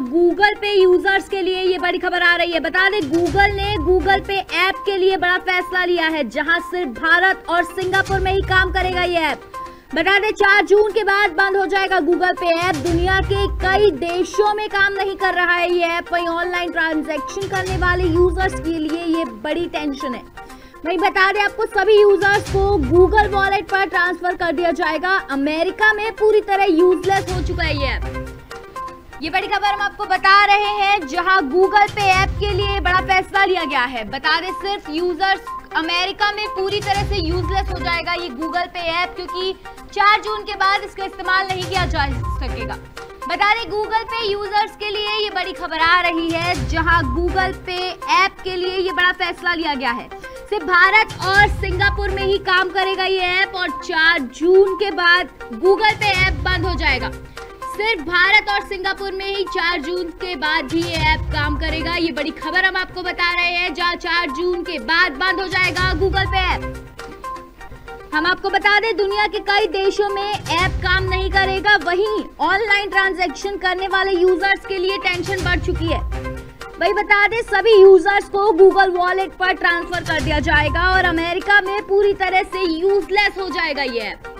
Google पे users के लिए ये बड़ी खबर आ रही है। बता दें गूगल ने गूगल पे ऐप के लिए बड़ा फैसला लिया है, जहाँ सिर्फ़ भारत और सिंगापुर में ही काम करेगा ये ऐप बता दें, चार जून के बाद बंद हो जाएगा गूगल पे ऐप दुनिया के कई देशों में काम नहीं कर रहा है ये ऐप वही ऑनलाइन ट्रांजेक्शन करने वाले यूज़र्स के लिए ये बड़ी टेंशन है। वही बता दें, आपको सभी यूज़र्स को गूगल वॉलेट पर ट्रांसफ़र कर दिया जाएगा। अमेरिका में पूरी तरह यूजलेस हो चुका है ये ऐप ये बड़ी खबर हम आपको बता रहे हैं, जहाँ गूगल पे ऐप के लिए बड़ा फैसला लिया गया है। बता दें, सिर्फ़ यूज़र्स अमेरिका में पूरी तरह से यूजलेस हो जाएगा ये गूगल पे ऐप क्योंकि 4 जून के बाद इसका इस्तेमाल नहीं किया जा सकेगा। बता दें गूगल पे यूज़र्स के लिए ये बड़ी खबर आ रही है, जहाँ गूगल पे ऐप के लिए ये बड़ा फैसला लिया गया है। सिर्फ़ भारत और सिंगापुर में ही काम करेगा ये ऐप और 4 जून के बाद गूगल पे ऐप बंद हो जाएगा। सिर्फ़ भारत और सिंगापुर में ही 4 जून के बाद भी ये ऐप काम करेगा। ये बड़ी खबर हम आपको बता रहे हैं, जहाँ 4 जून के बाद बंद हो जाएगा गूगल पे ऐप। हम आपको बता दें, दुनिया के कई देशों में ऐप काम नहीं करेगा। वहीं ऑनलाइन ट्रांजैक्शन करने वाले यूज़र्स के लिए टेंशन बढ़ चुकी है। वही बता दें, सभी यूज़र्स को गूगल वॉलेट पर ट्रांसफ़र कर दिया जाएगा और अमेरिका में पूरी तरह से यूजलेस हो जाएगा ये ऐप।